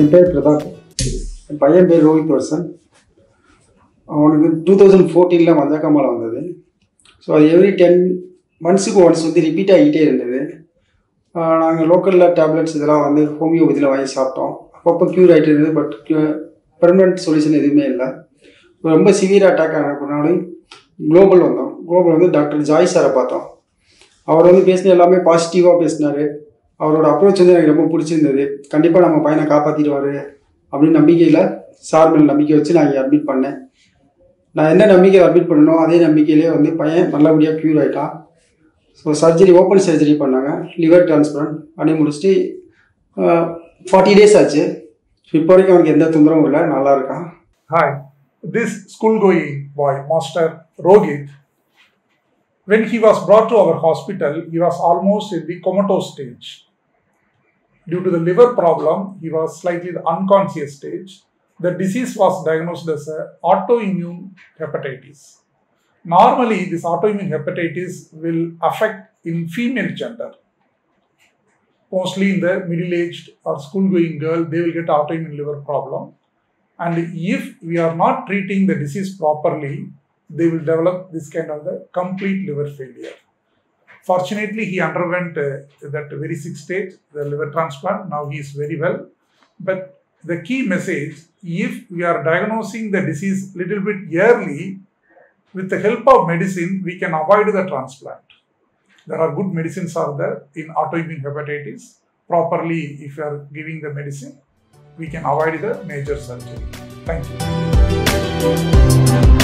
என் பேர் பிரதாப். என் பையன் பேர் ரோஹித் வர்சன் அவனுக்கு டூ தௌசண்ட் ஃபோர்டீனில் மஞ்சக்கா மாலை வந்தது. ஸோ அது எவ்ரி டென் மந்த்ஸுக்கு ஒன்ஸ் வந்து ரிப்பீட் ஆகிட்டே இருந்தது. நாங்கள் லோக்கலில் டேப்லெட்ஸ் இதெல்லாம் வந்து ஹோமியோபதியில் வாங்கி சாப்பிட்டோம். அப்பப்போ க்யூர் ஆகிட்டு இருந்தது பட் பெர்மனன்ட் சொல்யூஷன் எதுவுமே இல்லை. ரொம்ப சிவியர் அட்டாக் ஆன குளோபல் வந்தோம். குளோபல் வந்து டாக்டர் ஜாய் சாரை பார்த்தோம். அவர் வந்து பேசின எல்லாமே பாசிட்டிவாக பேசினார். அவரோட அப்ரோச் வந்து எனக்கு ரொம்ப பிடிச்சிருந்தது. கண்டிப்பாக நம்ம பையனை காப்பாற்றிடுவார் அப்படின்னு நம்பிக்கையில் சார் மேல் நம்பிக்கை வச்சு நான் இங்கே அட்மிட் பண்ணேன். நான் என்ன நம்பிக்கையில் அட்மிட் பண்ணனோ அதே நம்பிக்கையிலே வந்து பையன் நல்லபடியாக க்யூர் ஆகிட்டான் ஸோ சர்ஜரி ஓப்பன் சர்ஜரி பண்ணாங்க. லிவர் டிரான்ஸ்பிளான்ட் பண்ணி முடிச்சுட்டு ஃபார்ட்டி டேஸ் ஆச்சு. இப்போ வரைக்கும் அவனுக்கு எந்த தொந்தரவும் இல்லை நல்லா இருக்கான். Hi this school கோயி boy master Rohit when he was brought to our hospital, he was almost in the comatose stage. Due to the liver problem, he was slightly the unconscious stage. The disease was diagnosed as autoimmune hepatitis. Normally, this autoimmune hepatitis will affect in female gender. Mostly in the middle-aged or school-going girl, they will get autoimmune liver problem. And if we are not treating the disease properly, they will develop this kind of the complete liver failure. Fortunately, he underwent uh, that very sick state, the liver transplant. Now he is very well. But the key message, if we are diagnosing the disease little bit early, with the help of medicine, we can avoid the transplant. There are good medicines are there in autoimmune hepatitis. Properly, if you are giving the medicine, we can avoid the major surgery. Thank you.